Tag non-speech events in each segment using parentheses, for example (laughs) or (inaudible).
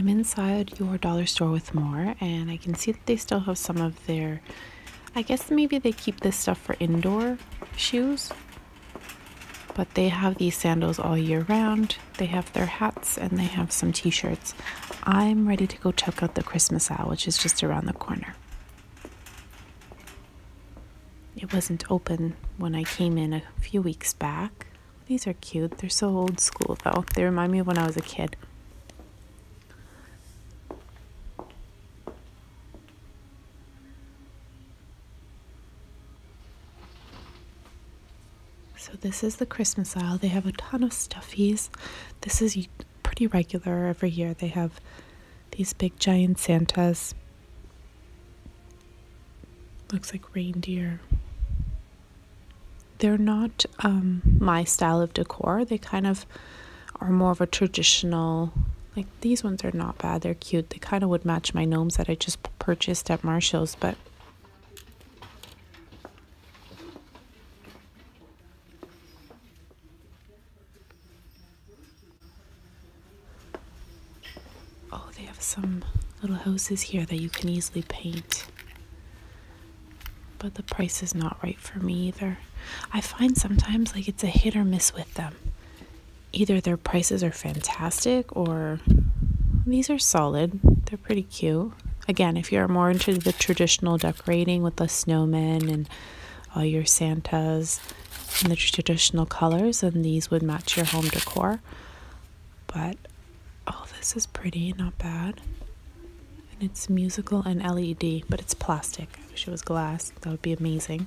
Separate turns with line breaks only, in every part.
I'm inside your dollar store with more, and I can see that they still have some of their. I guess maybe they keep this stuff for indoor shoes, but they have these sandals all year round. They have their hats and they have some t shirts. I'm ready to go check out the Christmas aisle, which is just around the corner. It wasn't open when I came in a few weeks back. These are cute. They're so old school, though. They remind me of when I was a kid. This is the Christmas aisle. They have a ton of stuffies. This is pretty regular every year. They have these big giant Santas. Looks like reindeer. They're not um, my style of decor. They kind of are more of a traditional. Like these ones are not bad. They're cute. They kind of would match my gnomes that I just purchased at Marshall's, but Oh, they have some little houses here that you can easily paint. But the price is not right for me either. I find sometimes like it's a hit or miss with them. Either their prices are fantastic or these are solid. They're pretty cute. Again, if you're more into the traditional decorating with the snowmen and all your Santas and the traditional colors, then these would match your home decor. But Oh, this is pretty, not bad. And it's musical and LED, but it's plastic. I wish it was glass. That would be amazing.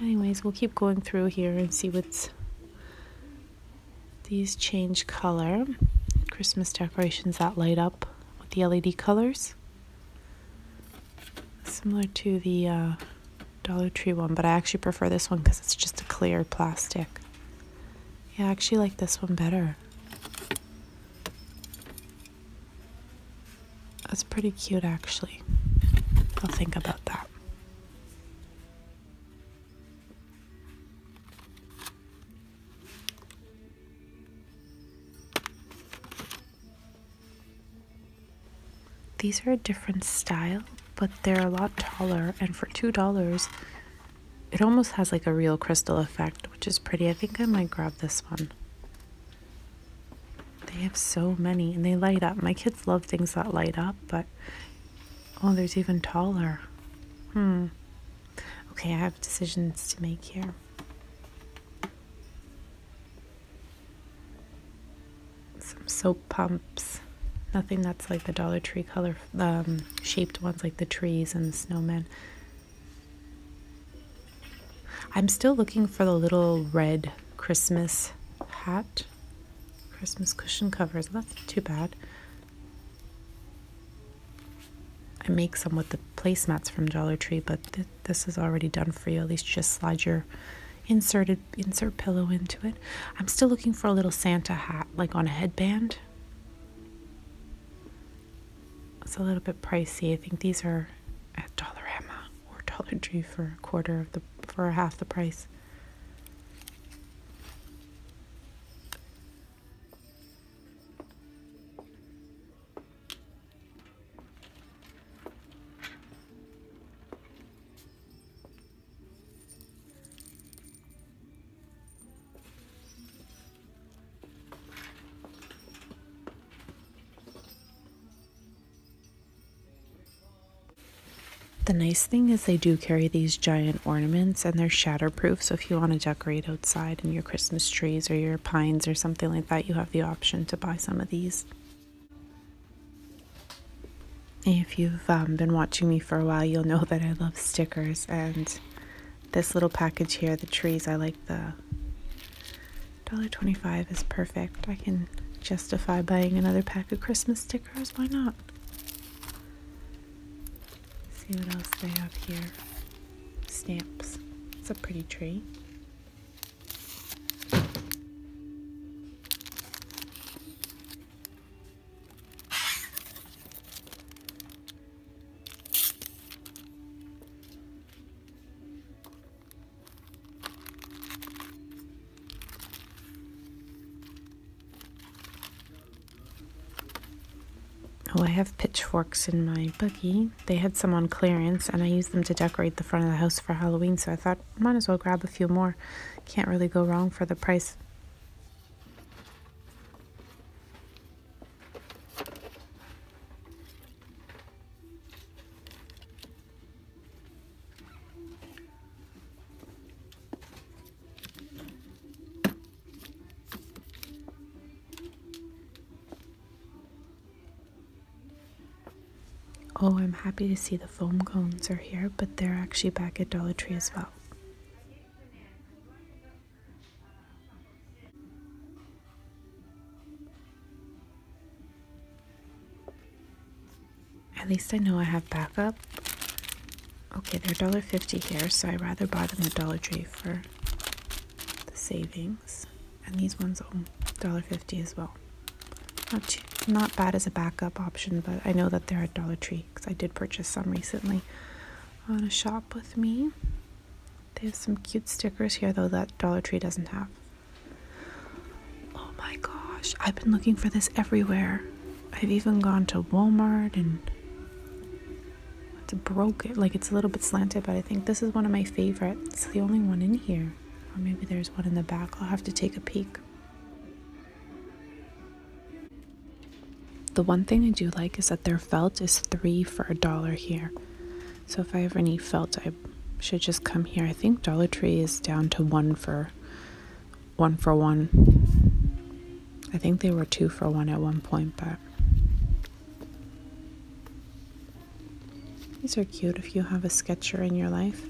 Anyways, we'll keep going through here and see what's. These change color. Christmas decorations that light up with the LED colors. Similar to the uh, Dollar Tree one, but I actually prefer this one because it's just a clear plastic. Yeah, I actually like this one better. That's pretty cute, actually. I'll think about that. These are a different style, but they're a lot taller, and for $2, it almost has like a real crystal effect, which is pretty. I think I might grab this one. Have so many and they light up. My kids love things that light up, but oh, there's even taller. Hmm. Okay, I have decisions to make here. Some soap pumps. Nothing that's like the Dollar Tree color um, shaped ones like the trees and the snowmen. I'm still looking for the little red Christmas hat Christmas cushion covers. That's too bad. I make some with the placemats from Dollar Tree, but th this is already done for you. At least just slide your inserted insert pillow into it. I'm still looking for a little Santa hat, like on a headband. It's a little bit pricey. I think these are at Dollarama or Dollar Tree for a quarter of the for half the price. The nice thing is they do carry these giant ornaments and they're shatterproof. So if you want to decorate outside in your Christmas trees or your pines or something like that, you have the option to buy some of these. If you've um, been watching me for a while, you'll know that I love stickers. And this little package here, the trees, I like the $1.25 is perfect. I can justify buying another pack of Christmas stickers. Why not? see what else they have here. Stamps. It's a pretty tree. Oh, Pitchforks in my buggy. They had some on clearance, and I used them to decorate the front of the house for Halloween, so I thought, might as well grab a few more. Can't really go wrong for the price. Oh, I'm happy to see the foam cones are here, but they're actually back at Dollar Tree as well. At least I know I have backup. Okay, they're $1.50 here, so I'd rather buy them at Dollar Tree for the savings. And these ones are $1.50 as well. Not too, not bad as a backup option, but I know that they're at Dollar Tree because I did purchase some recently on a shop with me. They have some cute stickers here though that Dollar Tree doesn't have. Oh my gosh, I've been looking for this everywhere. I've even gone to Walmart and it's broken, like it's a little bit slanted, but I think this is one of my favorites. It's the only one in here. Or maybe there's one in the back. I'll have to take a peek. The one thing I do like is that their felt is three for a dollar here. So if I ever need felt, I should just come here. I think Dollar Tree is down to one for one for one. I think they were two for one at one point, but these are cute if you have a sketcher in your life.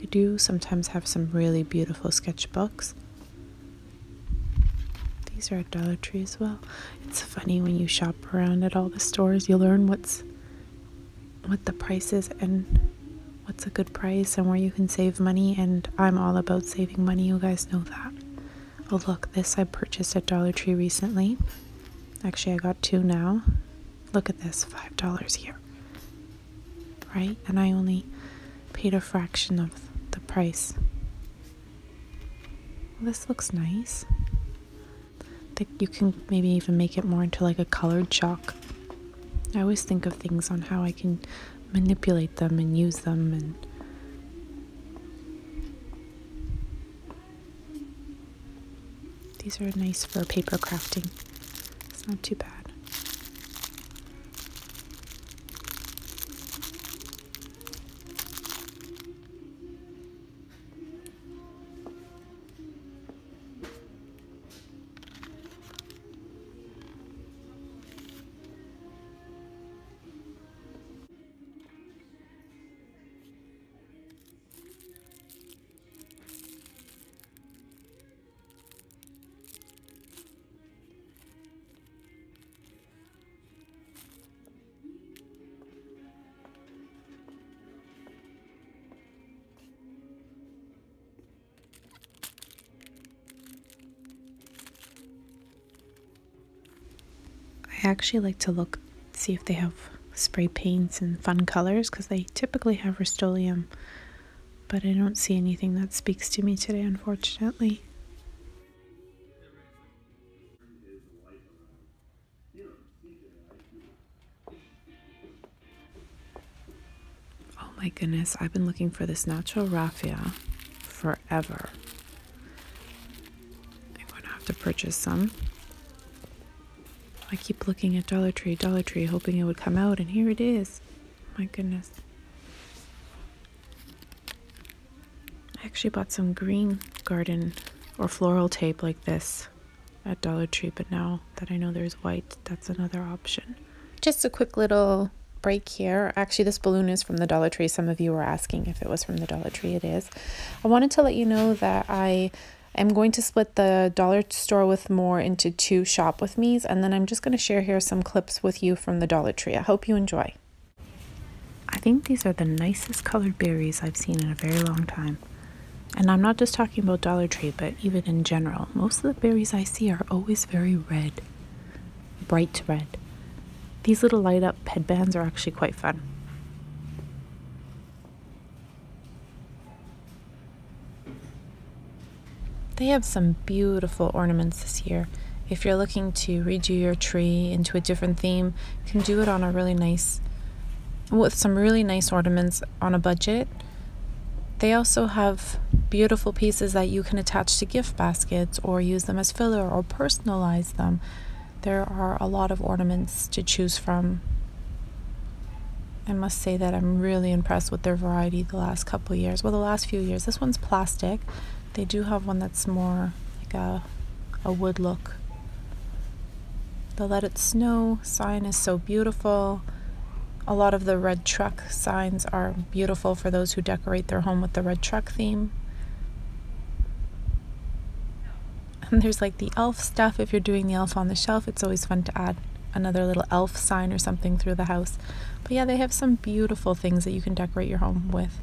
They do sometimes have some really beautiful sketchbooks. These are at Dollar Tree as well. It's funny when you shop around at all the stores, you learn what's what the price is and what's a good price and where you can save money and I'm all about saving money. You guys know that. Oh look, this I purchased at Dollar Tree recently. Actually, I got two now. Look at this, $5 here. Right? And I only paid a fraction of the price. This looks nice you can maybe even make it more into like a colored chalk. I always think of things on how I can manipulate them and use them and these are nice for paper crafting. It's not too bad. I actually like to look, see if they have spray paints and fun colors because they typically have Rust-Oleum, but I don't see anything that speaks to me today, unfortunately. Oh my goodness, I've been looking for this natural raffia forever. I'm going to have to purchase some. I keep looking at Dollar Tree, Dollar Tree, hoping it would come out, and here it is. My goodness. I actually bought some green garden or floral tape like this at Dollar Tree, but now that I know there's white, that's another option. Just a quick little break here. Actually, this balloon is from the Dollar Tree. Some of you were asking if it was from the Dollar Tree. It is. I wanted to let you know that I I'm going to split the dollar store with more into two shop with me's and then I'm just going to share here some clips with you from the Dollar Tree. I hope you enjoy. I think these are the nicest colored berries I've seen in a very long time. And I'm not just talking about Dollar Tree, but even in general. Most of the berries I see are always very red, bright red. These little light up headbands are actually quite fun. They have some beautiful ornaments this year. if you're looking to redo your tree into a different theme, you can do it on a really nice, with some really nice ornaments on a budget. They also have beautiful pieces that you can attach to gift baskets or use them as filler or personalize them. There are a lot of ornaments to choose from. I must say that I'm really impressed with their variety the last couple years. Well, the last few years. This one's plastic. They do have one that's more like a, a wood look. The Let It Snow sign is so beautiful. A lot of the red truck signs are beautiful for those who decorate their home with the red truck theme. And there's like the elf stuff. If you're doing the elf on the shelf, it's always fun to add another little elf sign or something through the house. But yeah, they have some beautiful things that you can decorate your home with.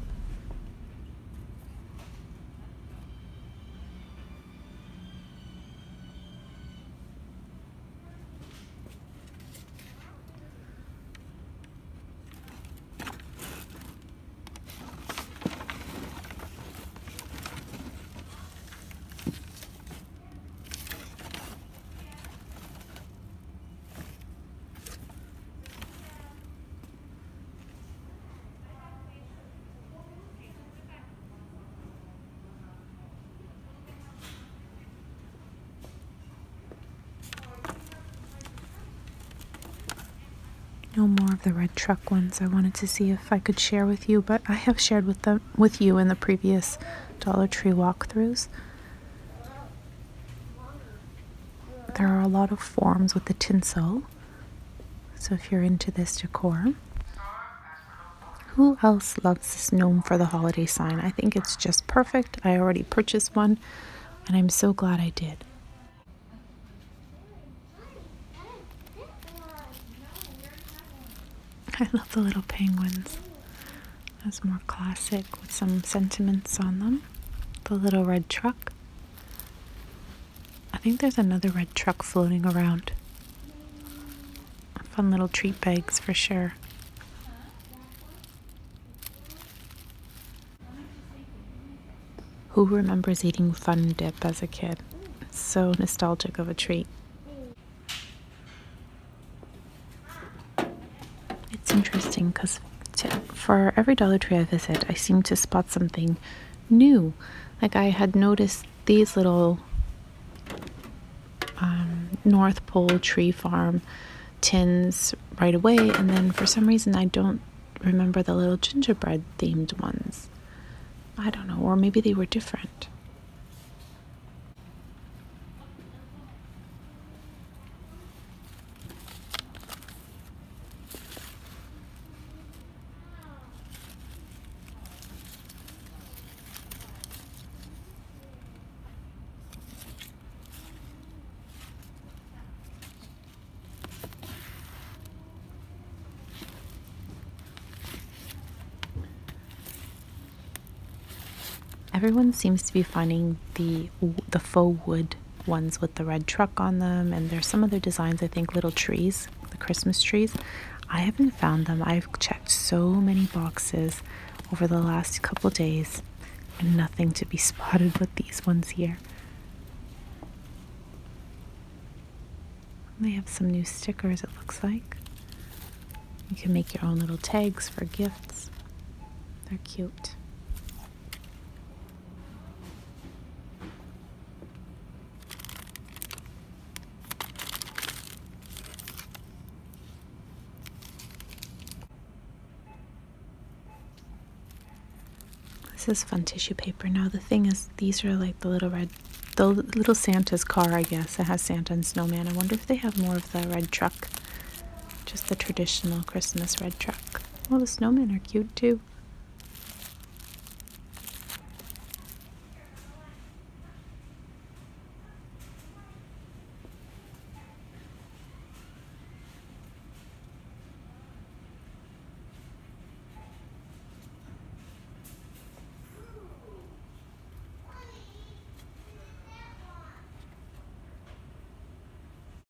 No more of the red truck ones. I wanted to see if I could share with you, but I have shared with them with you in the previous Dollar Tree walkthroughs. There are a lot of forms with the tinsel. So if you're into this decor, who else loves this gnome for the holiday sign? I think it's just perfect. I already purchased one and I'm so glad I did. (laughs) I love the little penguins. That's more classic with some sentiments on them. The little red truck. I think there's another red truck floating around. Fun little treat bags for sure. Who remembers eating Fun Dip as a kid? So nostalgic of a treat. It's interesting because for every Dollar Tree I visit, I seem to spot something new. Like I had noticed these little um, North Pole Tree Farm tins right away, and then for some reason I don't remember the little gingerbread themed ones. I don't know, or maybe they were different. Everyone seems to be finding the the faux wood ones with the red truck on them and there's some other designs i think little trees the christmas trees. I haven't found them. I've checked so many boxes over the last couple days and nothing to be (laughs) spotted with these ones here. They have some new stickers it looks like. You can make your own little tags for gifts. They're cute This is fun tissue paper. Now the thing is, these are like the little red, the little Santa's car, I guess. It has Santa and Snowman. I wonder if they have more of the red truck. Just the traditional Christmas red truck. Well, the snowmen are cute too.